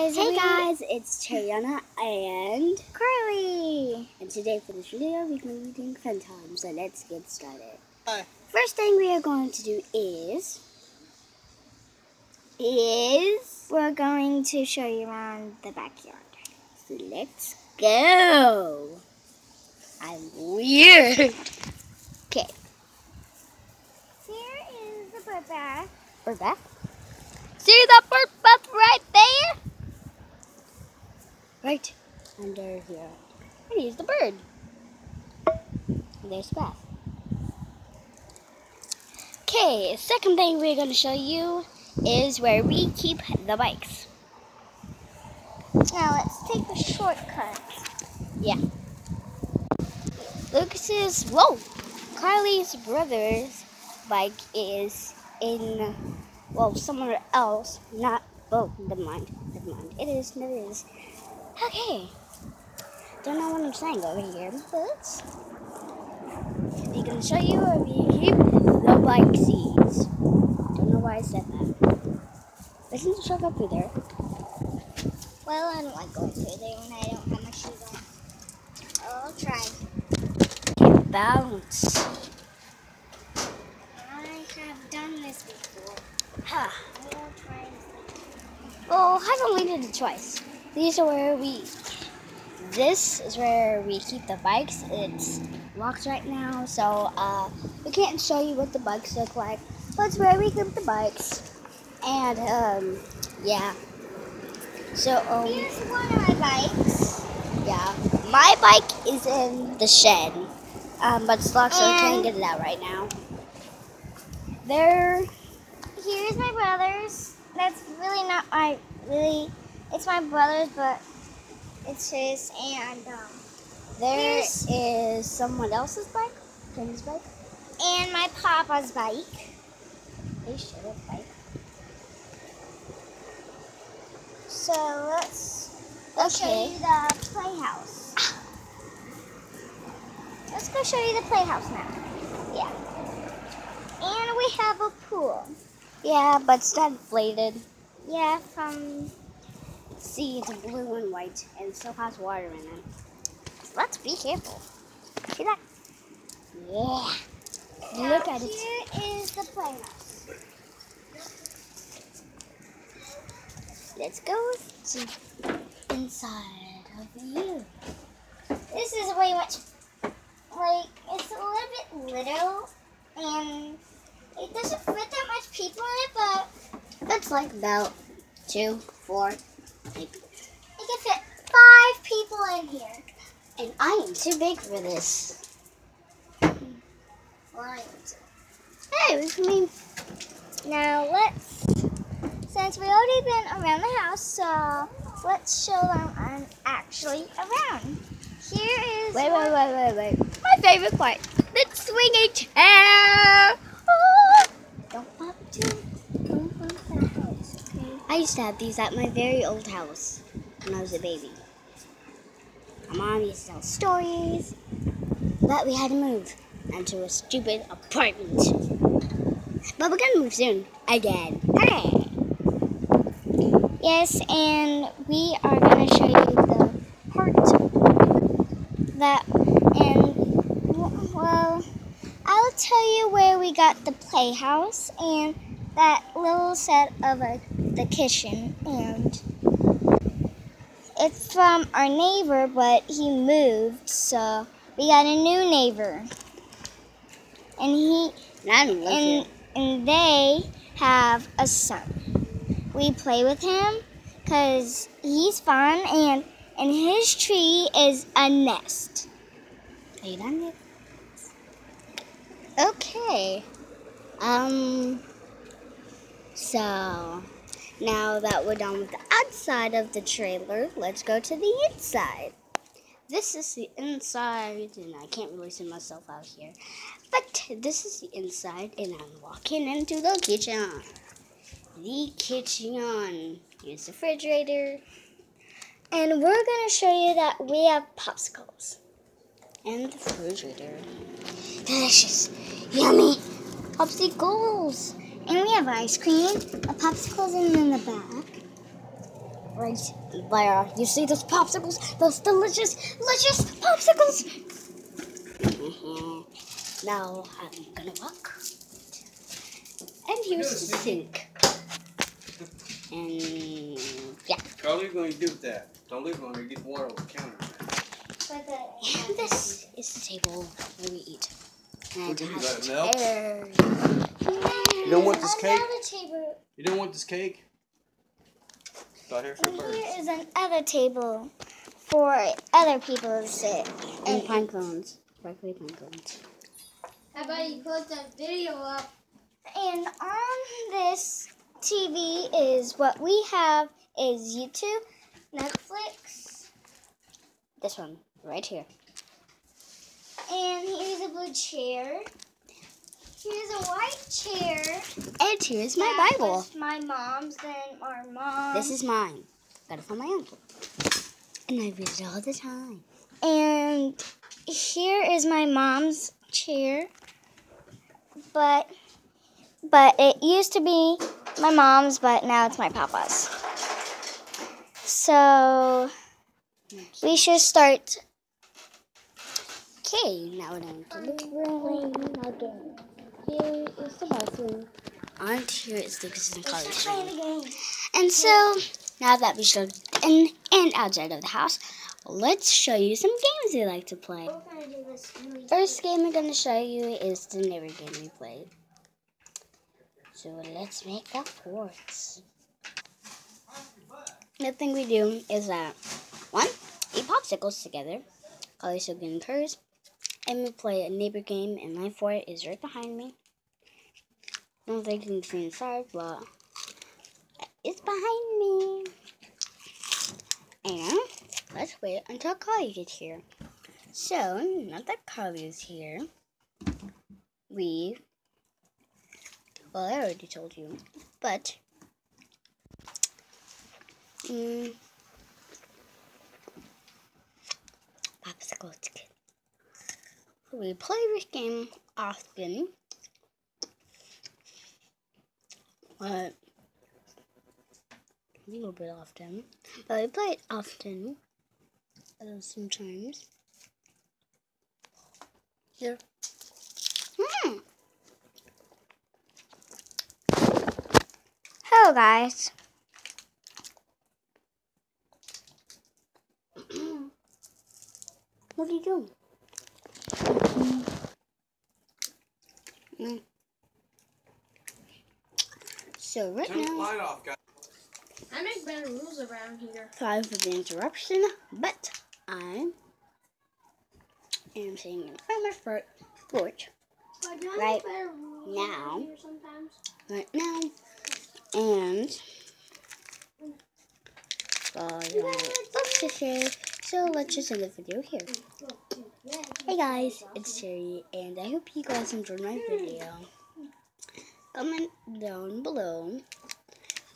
guys. Hey we- guys, it's Chayana and Carly. and today for this video we're going to be doing fun time. So let's get started. Hi. First thing we are going to do is is We're going to show you around the backyard. so let's go. I'm weird. Okay, Here is the bird bath. we're back. See the bird bath right there? Right under here. And here's the bird. And there's the bath. Okay, second thing we're going to show you is where we keep the bikes. Now let's take the shortcut. Yeah. Lucas's, whoa, Carly's brother's bike is in, well, somewhere else, not, oh, never mind, never mind. It is, it is. Okay. Don't know what I'm saying over here, but we're gonna show you we keep the bike seats. Don't know why I said that. Listen to truck up through there. Well, I don't like going through there when I don't have my shoes on. I'll try. Okay, bounce. I have done this before. Ha. I will try Well, I've only did it twice. These are where we. This is where we keep the bikes. It's locked right now, so uh, we can't show you what the bikes look like. But it's where we keep the bikes, and um, yeah. So um, Here's one of my bikes. yeah, my bike is in the shed, um, but it's locked, so we can't get it out right now. There. Here's my brother's. That's really not my really. It's my brother's, but it's his. And um, There is someone else's bike. Ken's bike. and my papa's bike. They should have bike. So let's show Okay. you the playhouse. Let's go show you the playhouse now. Yeah. And we have a pool. Yeah, but it's not inflated. Yeah, from See, it's blue and white, and it still has water in it. Let's be careful. See that? Yeah. Look Now at it. Here is the playhouse. Let's go to inside of you. This is way much like it's a little bit little and it doesn't fit that much people in it, but That's like about two, four, like, it can fit five people in here. and I am too big for this. Hey, we can mean Now let's, since we've already been around the house, so let's show them I'm actually around. Here is Wait, wait, wait, wait, wait. My favorite part. The swinging chair. Oh. Don't pop too. Don't that house, okay? I used to have these at my very old house when I was a baby. Mom used to tell stories, but we had to move into a stupid apartment. But we're gonna move soon. Again. Hey. Yes, and we are to show you the part that, and well, I'll tell you where we got the playhouse and that little set of a, the kitchen, and it's from our neighbor, but he moved, so we got a new neighbor, and he And I don't live here. and and they have a son. We play with him because he's fun, and and his tree is a nest. Are you done yet? Okay. Um. So, now that we're done with the outside of the trailer, let's go to the inside. This is the inside, and I can't really see myself out here. But this is the inside, and I'm walking into the kitchen. The kitchen. Here's the refrigerator. And we're gonna show you that we have popsicles. And the refrigerator. Delicious. Yummy. Popsicles. And we have ice cream, a popsicles in, in the back. right there. You see those popsicles? Those delicious, delicious popsicles. Mhm. Now I'm gonna walk. And here's the sink. And yeah, Carly, what are you going to do with that? Don't leave it on there. Get water on the counter. and this is the table where we eat. And What do you it do, has let it melt? chairs. You don't want this cake? You don't want this cake? Got here for And birds. here is another table for other people to sit. And pine cones. Sparkly pine cones. How about you put the video up? And on this TV is what we have is YouTube, Netflix, This one, right here. And here's a blue chair. Here's a white chair. And here's my That Bible. my mom's, and our mom. This is mine. Got it from my uncle. And I read it all the time. And here is my mom's chair. But but it used to be my mom's, but now it's my papa's. So we should start Okay, now we're going to the room again. Here is the bathroom. And here is Lucas and Carly's room. playing the game. And so, now that we showed in and outside of the house, let's show you some games we like to play. We're gonna do this really First game we're going to show you is the neighbor game we played. So let's make the forts. The thing we do is that one, eat popsicles together. Carly's still getting hers. And we play a neighbor game, and my fort is right behind me. I don't think you can see inside, but it's behind me. And let's wait until Carly gets here. So, now that Carly is here, we. Well, I already told you, but. Mm, popsicle. We play this game often, but a little bit often. But we play it often. Uh, sometimes. Here. Hmm. Hello guys. What are you doing? Mm. So right Turn the now, light off, guys. I make better rules around here. sorry for the interruption, but I am sitting in front of my fort- porch Right make better rules now. around here sometimes. right now, and well, I got books to share, so let's just end the video here. Hey guys, it's Sherry, and I hope you guys enjoyed my video. Comment down below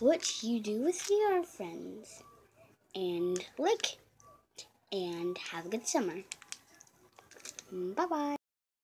what you do with your friends, and like, and have a good summer. Bye bye.